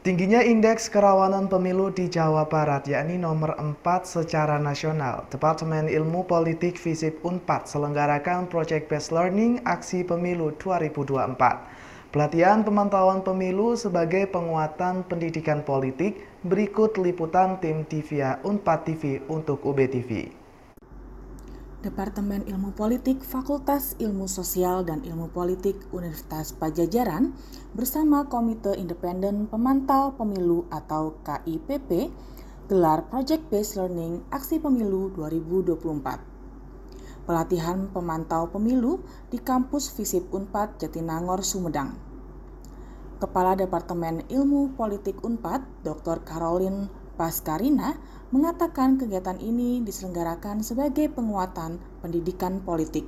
Tingginya indeks kerawanan pemilu di Jawa Barat, yakni nomor 4 secara nasional, Departemen Ilmu Politik Visip Unpad selenggarakan Project Based Learning Aksi Pemilu 2024. Pelatihan pemantauan pemilu sebagai penguatan pendidikan politik berikut liputan tim Divia Unpad TV untuk UBTV. Departemen Ilmu Politik Fakultas Ilmu Sosial dan Ilmu Politik Universitas Pajajaran bersama Komite Independen Pemantau Pemilu atau KIPP gelar Project Based Learning Aksi Pemilu 2024. Pelatihan pemantau pemilu di kampus Visip Unpad Jatinangor, Sumedang. Kepala Departemen Ilmu Politik Unpad, Dr. Caroline Paskarina mengatakan kegiatan ini diselenggarakan sebagai penguatan pendidikan politik,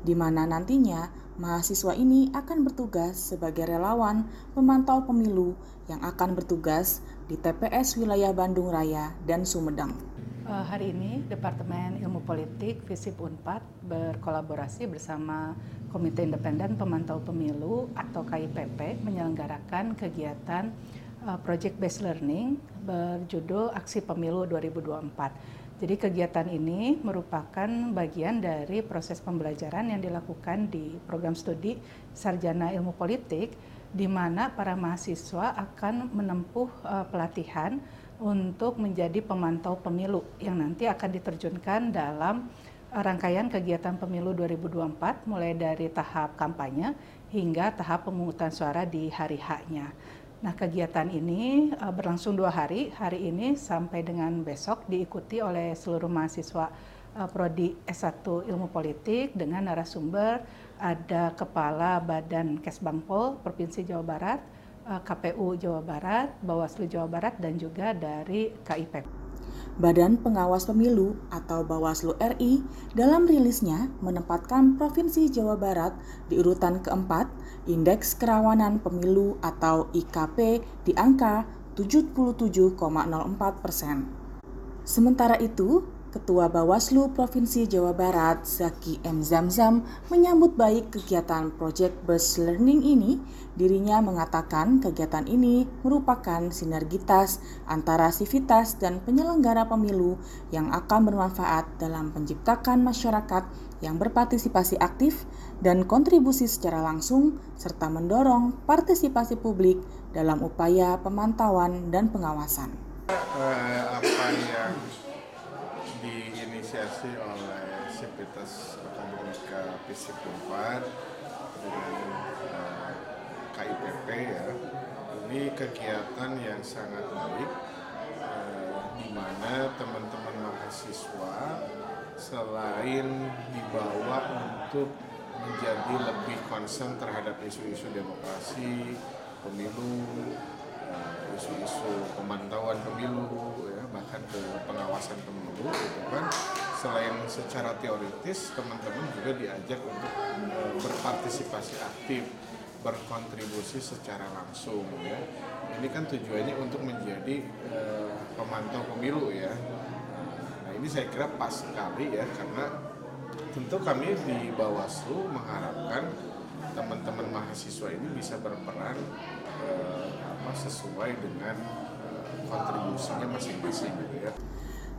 di mana nantinya mahasiswa ini akan bertugas sebagai relawan pemantau pemilu yang akan bertugas di TPS wilayah Bandung Raya dan Sumedang. Uh, hari ini Departemen Ilmu Politik Visip Unpad berkolaborasi bersama Komite Independen Pemantau Pemilu atau KIPP menyelenggarakan kegiatan uh, Project Based Learning berjudul Aksi Pemilu 2024. Jadi kegiatan ini merupakan bagian dari proses pembelajaran yang dilakukan di program studi Sarjana Ilmu Politik di mana para mahasiswa akan menempuh uh, pelatihan untuk menjadi pemantau pemilu yang nanti akan diterjunkan dalam rangkaian kegiatan pemilu 2024 mulai dari tahap kampanye hingga tahap pemungutan suara di hari haknya. Nah, kegiatan ini uh, berlangsung dua hari, hari ini sampai dengan besok diikuti oleh seluruh mahasiswa uh, Prodi S1 Ilmu Politik dengan narasumber ada Kepala Badan Kesbangpol Provinsi Jawa Barat, uh, KPU Jawa Barat, Bawaslu Jawa Barat, dan juga dari KIP. Badan Pengawas Pemilu atau Bawaslu RI dalam rilisnya menempatkan Provinsi Jawa Barat di urutan keempat Indeks Kerawanan Pemilu atau IKP di angka 77,04 persen. Sementara itu, Ketua Bawaslu Provinsi Jawa Barat, Zaki M. Zamzam, menyambut baik kegiatan Project Bus Learning ini. Dirinya mengatakan kegiatan ini merupakan sinergitas antara sivitas dan penyelenggara pemilu yang akan bermanfaat dalam menciptakan masyarakat yang berpartisipasi aktif dan kontribusi secara langsung, serta mendorong partisipasi publik dalam upaya pemantauan dan pengawasan. Uh, apa yang diinisiasi oleh Sivitas Akademika Fisip 4 dengan uh, eh, KIPP ya. Ini kegiatan yang sangat baik uh, di mana teman-teman mahasiswa selain dibawa untuk menjadi lebih concern terhadap isu-isu demokrasi, pemilu, eh, isu-isu pemantauan pemilu, ya, bahkan ke pengawasan pemilu, gitu kan. Selain secara teoritis teman-teman juga diajak untuk e, berpartisipasi aktif berkontribusi secara langsung ya. Ini kan tujuannya untuk menjadi e, pemantau pemilu ya. Nah ini saya kira pas sekali ya karena tentu kami di Bawaslu mengharapkan teman-teman mahasiswa ini bisa berperan e, apa sesuai dengan e, kontribusinya masing-masing gitu ya.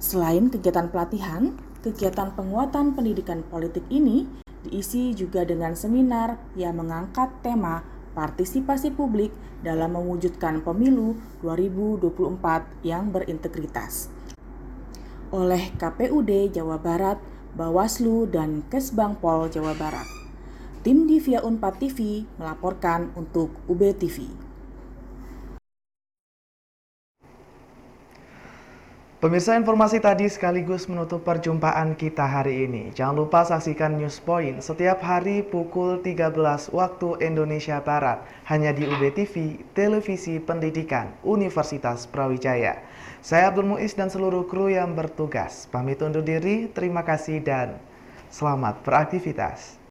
Selain kegiatan pelatihan, kegiatan penguatan pendidikan politik ini diisi juga dengan seminar yang mengangkat tema partisipasi publik dalam mewujudkan pemilu 2024 yang berintegritas. Oleh KPUD Jawa Barat, Bawaslu, dan Kesbangpol Jawa Barat. Tim Divia Unpad TV melaporkan untuk UB TV. Pemirsa informasi tadi sekaligus menutup perjumpaan kita hari ini. Jangan lupa saksikan News Point setiap hari pukul 13 waktu Indonesia Barat hanya di UBTV, Televisi Pendidikan Universitas Brawijaya. Saya Abdul Muiz dan seluruh kru yang bertugas. Pamit undur diri, terima kasih dan selamat beraktivitas.